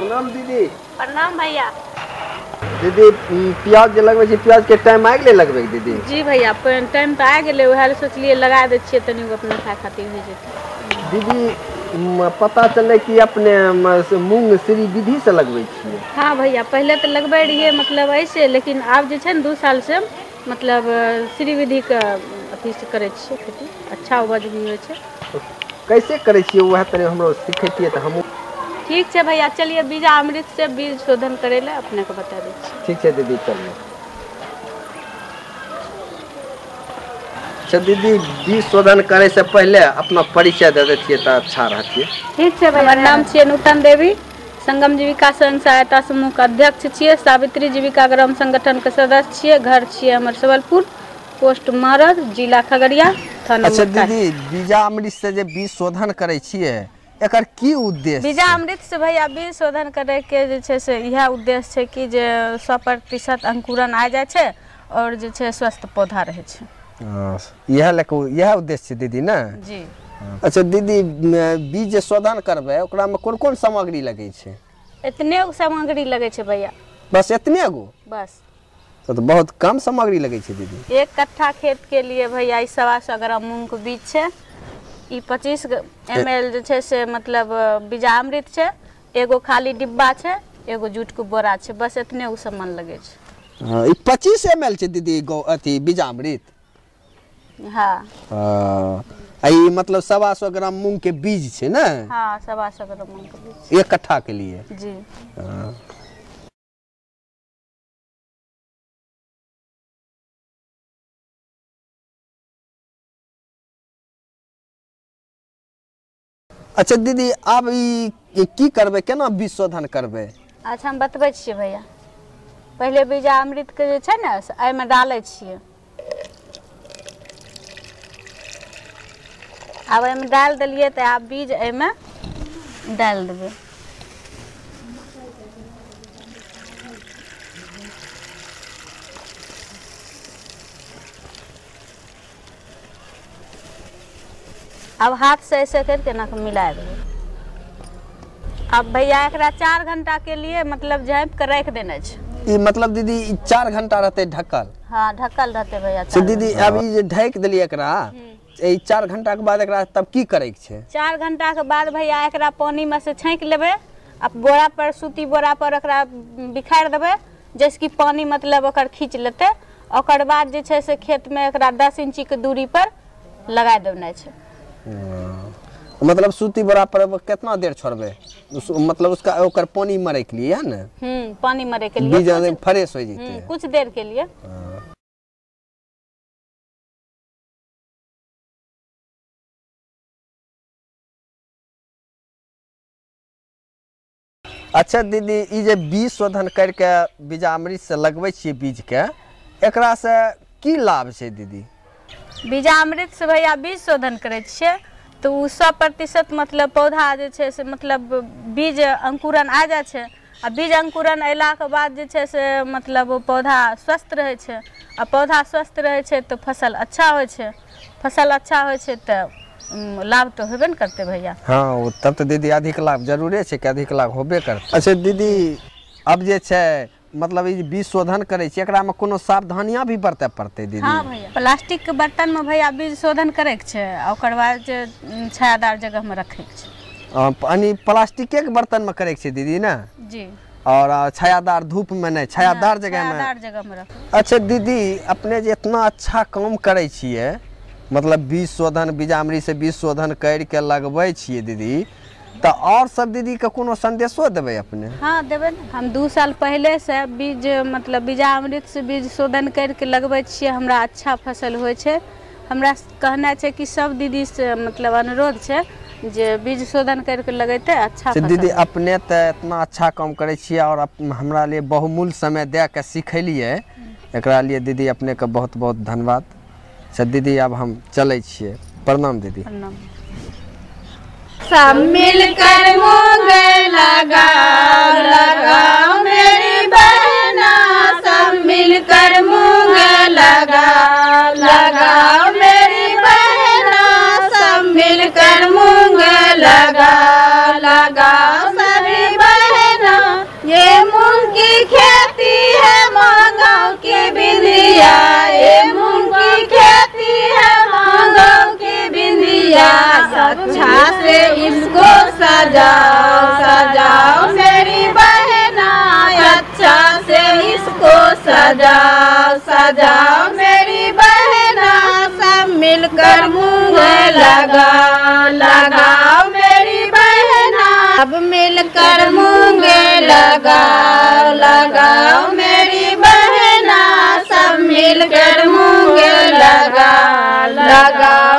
प्रणाम दीदी। प्रणाम भैया। दीदी प्याज जे लगबै छी प्याज के टाइम आ गेलै लगबै दीदी? जी भैया टाइम तो आ गेलै उएह लए सोचलिए लगा दै छियै तनी अपना खाए खातिर हो जेतै। दीदी पता चललै कि अपने मूंग श्री विधि से लगबै छियै? हाँ भैया पहले तो लगबै रहिए मतलब ऐसे लेकिन आब जे छै ने दू साल से मतलब श्री विधि के अथी से करै छियै खेती। अच्छा उपज भी होइ छै। कैसे करै छियै वएह तनी हमरो सिखैतियै तऽ हमहूँ ठीक है भैया चलिए बीजा अमृत से बीज शोधन करे ला अपने को बता दै छी। ठीक छै दीदी चलिए। अच्छा दीदी बीज शोधन करे से पहले अपना परिचय दे देतियै तऽ अच्छा रहतियै। ठीक छै भैया हमर नाम छियै नूतन देवी संगम जीविका स्वयं सहायता समूह के अध्यक्ष छे सावित्री जीविका ग्राम संगठन के सदस्य छे घर छियै हमर सबलपुर पोस्ट मारद जिला खगड़िया थाना अच्छा दीदी बीजा अमृत से जे बीज शोधन करे छियै एकर की उद्देश्य? बीजा अमृत से भैया बीज शोधन करे के जे छै से इएह उद्देश्य छै कि जे सौ प्रतिशत अंकुरन आ जाइ छै और जे छै स्वस्थ पौधा रहै छै। हाँ, इएह लए इएह उद्देश्य छै दीदी ने? जी। अच्छा दीदी बीज जे शोधन करबै ओकरामे कोन कोन सामग्री लगै छै? इतने गो सामग्री लगे छै भैया। बस इतने गो? बस। तो तो बहुत कम सामग्री लगे छै दीदी। एक कट्ठा खेत के लिए भैया सवा सौ ग्राम मूंग के बीज छै। ई पच्चीस एम एल जे छै से मतलब बीजामृत छै एगो खाली डिब्बा छै एगो जूट के बोरा छै बस इतने गो सामान लगे छै। हाँ, ई पच्चीस एम एल छै दीदी गौ अथी बीजामृत? हाँ। हाँ, आ ई मतलब सवा सौ ग्राम मूंग के बीज छै ने? हाँ सवा सौ ग्राम मूंग के बीज एक कट्ठा के लिए? जी। हाँ। अच्छा दीदी, आप ई की करबै? केना बीज शोधन करबै? अच्छा हम बतबै छियै भैया। पहिले बीजामृत के जे छै ने, से एहिमे डालै छियै। आब एहिमे डालि देलियै, तऽ आब बीज एहिमे डालि देबै। अब हाथ से ऐसे करके ना मिला देबै अब भैया एक चार घंटा के लिए मतलब झाँप के राखि देने ई मतलब दीदी चार घंटा रहते ढकल? हाँ ढकल रहते भैया दीदी अब ई जे ढकि एकरा चार घंटा के बाद एकरा तब की करे छै? चार घंटा के बाद भैया एकरा पानी में से छाँकि लेबै अब बोरा पर सूती बोरा पर एकरा बिखार देबै जैसे कि पानी मतलब ओकर खींच लेते ओकर बाद जे छै से खेत में एकरा दस इंची के दूरी पर लगा देनाइ छै। मतलब सूती बोरा पर कितना देर छोड़बै? उस, मतलब उसका ओकर पानी मरे के लिए है ना? हम्म पानी मरे के लिए। बीज फ्रेश हो हम्म, जैते कुछ देर के लिए। अच्छा दीदी ई जे बीज शोधन करके बीजामृत से लगबै छियै बीज के एकरा से की लाभ छै दीदी? बीजामृत से भैया बीज शोधन करै ओ सौ प्रतिशत मतलब पौधा जे छै से मतलब बीज अंकुरन आ जाइ छै। आ बीज अंकुरन अयलाके बाद जे छै से मतलब पौधा स्वस्थ रहै छै। आ पौधा स्वस्थ रहै छै तऽ फ़सल अच्छा होइ छै। फ़सल अच्छा होइ छै तऽ लाभ तो होबे ने करते भैया। हाँ तब तो दीदी अधिक लाभ जरूरे छै कि अधिक लाभ होबे करतै। अच्छा दीदी, अब जे मतलब ई बीज शोधन करै छी एकरामे कोनो सावधानियाँ भी बरतय पड़तै दीदी? हाँ भैया। प्लास्टिक के बर्तन में भैया बीज शोधन करैके छै आ ओकर बाद जे उम, छायादार जगहमे रखैके छै। यानी प्लास्टिके के बर्तन में करैके छै दीदी ना? जी। और छायादार धूप में नहीं छायादार जगह में छायादार जगहमे रखै। अच्छा दीदी अपने जे इतना अच्छा काम करै छियै मतलब बीज शोधन बीजामृत से बीज शोधन करि के लगबै छियै दीदी तऽ और सब दीदी के कोनो संदेशो देबै अपने? हाँ देबै ने। हम दू साल पहले से बीज मतलब बीजामृत से बीज शोधन करके लगबै छियै। हमरा अच्छा फ़सल होइ छै। हमरा कहना छै कि सब दीदी से मतलब अनुरोध छै जे बीज शोधन करके लगेतै अच्छा फ़सल दीदी अपने तऽ इतना अच्छा काम करै छियै और हमरा लिए बहुमूल्य समय दे के सिखेलियै। एकरा लिए दीदी अपने के बहुत बहुत धन्यवाद। से दीदी अब हम चलै छियै। प्रणाम दीदी। प्रणाम। सब मिलकर मूंग लगा। लगाओ सजाओ सजाओ मेरी बहना अच्छा से इसको सजाओ सजाओ मेरी बहना सब मिलकर मुँह लगाओ लगाओ मेरी बहना अब मिलकर मूँगे लगाओ लगाओ मेरी बहना सब मिलकर मेरी बहना सब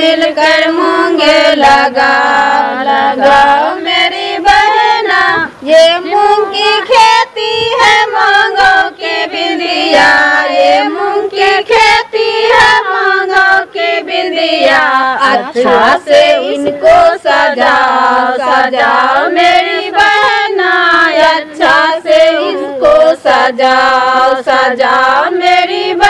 मिलकर मूँगे लगाओ लगाओ मेरी बहना। ये मूंग की खेती है, मांगो के बिंदिया। ये मूंग की खेती है, मांगो के बिंदिया। अच्छा से इनको सजाओ सजाओ मेरी बहना। अच्छा से इनको सजाओ सजाओ मेरी बहना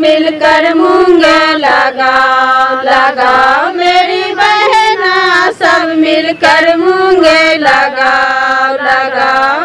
मिलकर मूँगे लगाओ लगाओ मेरी बहना सब मिलकर मूँगे लगाओ लगाओ